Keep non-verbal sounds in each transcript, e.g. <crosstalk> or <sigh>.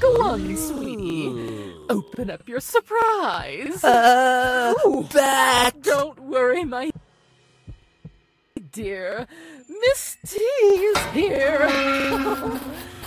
Go on, sweetie. Open up your surprise. Uh, bat. Don't worry, my dear. Miss T is here. <laughs>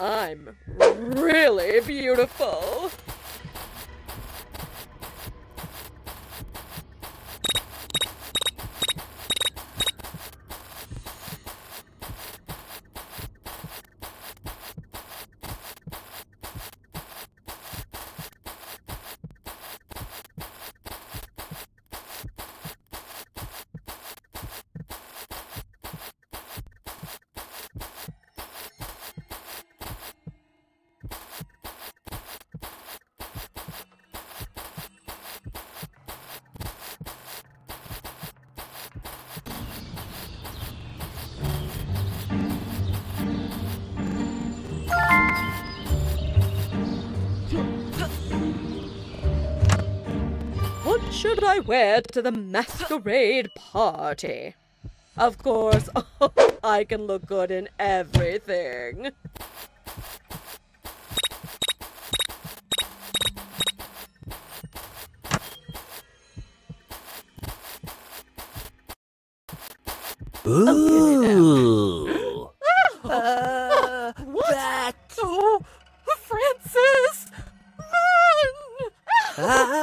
I'm really beautiful. Should I wear to the masquerade party? Of course, <laughs> I can look good in everything. Ooh. <laughs> Uh, bat. Oh, Francis! Run!